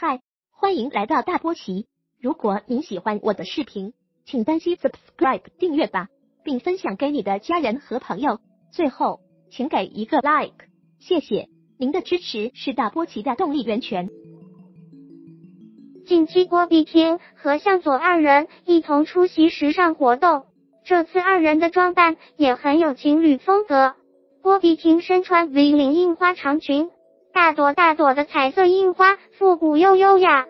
嗨，欢迎来到大波奇。如果您喜欢我的视频，请单击 subscribe 订阅吧，并分享给你的家人和朋友。最后，请给一个 like，谢谢您的支持是大波奇的动力源泉。近期郭碧婷和向佐二人一同出席时尚活动，这次二人的装扮也很有情侣风格。郭碧婷身穿 V 领印花长裙。大朵大朵的彩色印花，复古又优雅。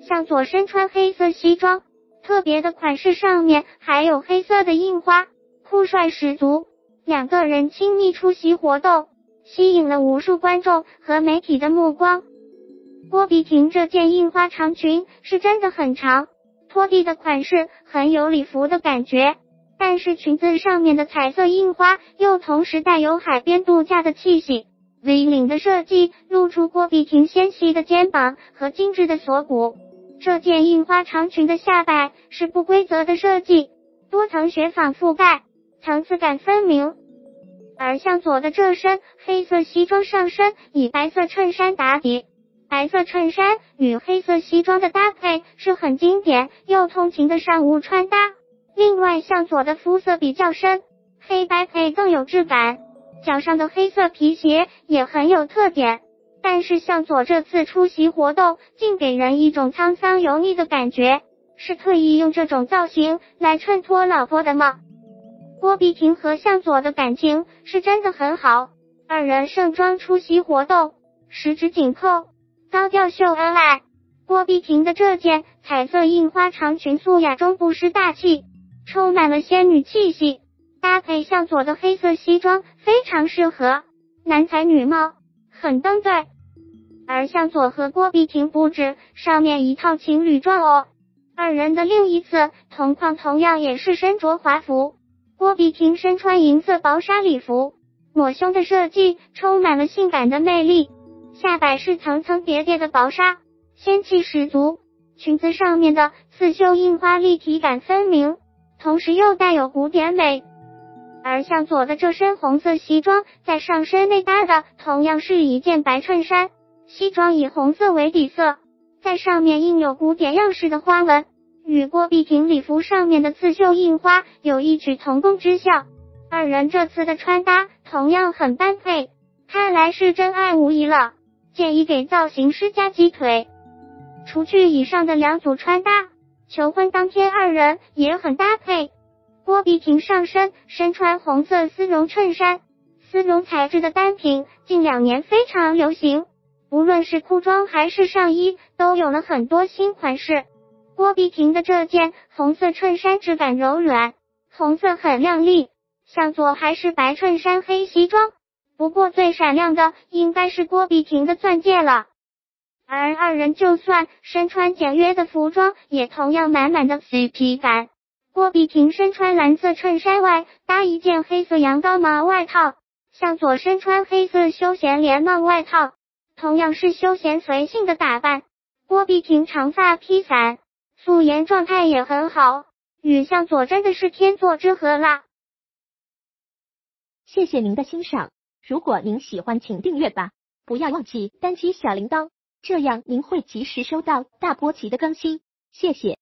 向佐身穿黑色西装，特别的款式上面还有黑色的印花，酷帅十足。两个人亲密出席活动，吸引了无数观众和媒体的目光。郭碧婷这件印花长裙是真的很长，拖地的款式很有礼服的感觉，但是裙子上面的彩色印花又同时带有海边度假的气息。V 领的设计露出郭碧婷纤细的肩膀和精致的锁骨。这件印花长裙的下摆是不规则的设计，多层雪纺覆盖，层次感分明。而向左的这身黑色西装上身以白色衬衫打底，白色衬衫与黑色西装的搭配是很经典又通勤的商务穿搭。另外，向左的肤色比较深，黑白配更有质感。脚上的黑色皮鞋也很有特点，但是向佐这次出席活动，竟给人一种沧桑油腻的感觉，是特意用这种造型来衬托老婆的吗？郭碧婷和向佐的感情是真的很好，二人盛装出席活动，十指紧扣，高调秀恩爱。郭碧婷的这件彩色印花长裙素雅中不失大气，充满了仙女气息。搭配向佐的黑色西装，非常适合，男才女貌，很登对。而向佐和郭碧婷不止上面一套情侣装哦，二人的另一次同框同样也是身着华服。郭碧婷身穿银色薄纱礼服，抹胸的设计充满了性感的魅力，下摆是层层叠叠的薄纱，仙气十足。裙子上面的刺绣印花立体感分明，同时又带有古典美。而向佐的这身红色西装，在上身内搭的同样是一件白衬衫，西装以红色为底色，在上面印有古典样式的花纹，与郭碧婷礼服上面的刺绣印花有异曲同工之效。二人这次的穿搭同样很般配，看来是真爱无疑了。建议给造型师加鸡腿。除去以上的两组穿搭，求婚当天二人也很搭配。郭碧婷上身身穿红色丝绒衬衫，丝绒材质的单品近两年非常流行，无论是裤装还是上衣都有了很多新款式。郭碧婷的这件红色衬衫质感柔软，红色很亮丽。向左还是白衬衫黑西装，不过最闪亮的应该是郭碧婷的钻戒了。而二人就算身穿简约的服装，也同样满满的 CP 感。郭碧婷身穿蓝色衬衫外搭一件黑色羊羔毛外套，向左身穿黑色休闲连帽外套，同样是休闲随性的打扮。郭碧婷长发披散，素颜状态也很好，与向左真的是天作之合啦。谢谢您的欣赏，如果您喜欢，请订阅吧，不要忘记单击小铃铛，这样您会及时收到大波奇的更新。谢谢。